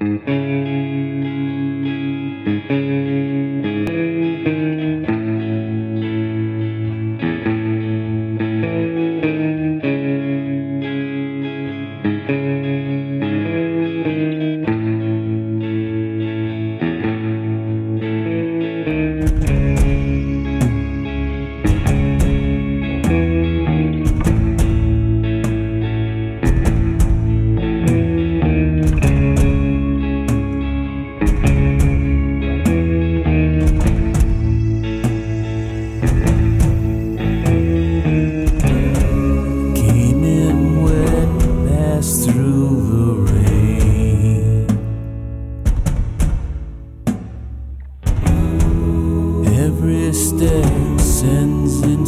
Mm-hmm.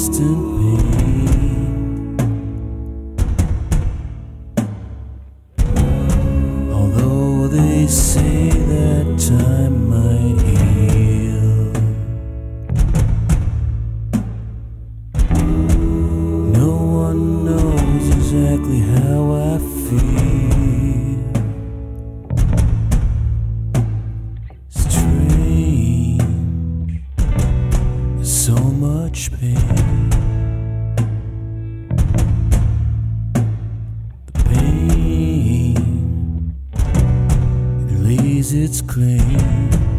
constant pain. Although they say that time might heal, no one knows exactly how I feel. its clean.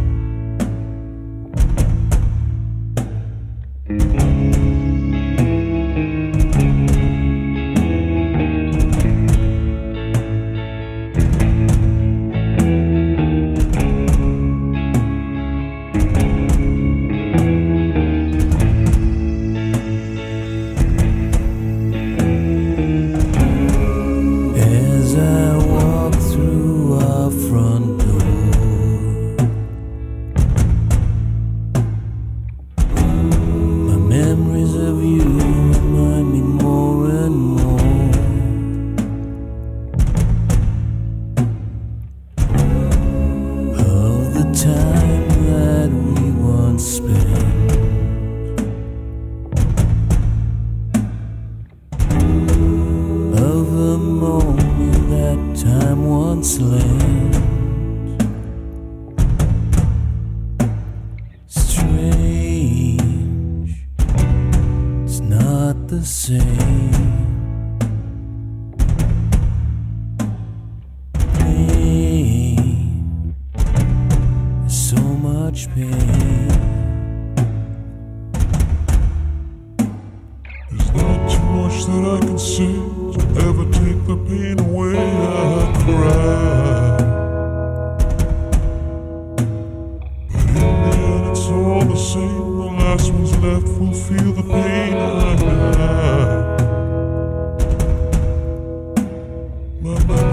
its. Strange, it's not the same. Pain, so much pain. There's not too much that I can see ever take the pain away. I cry. In the end, it's all the same. The last one's left will feel the pain. I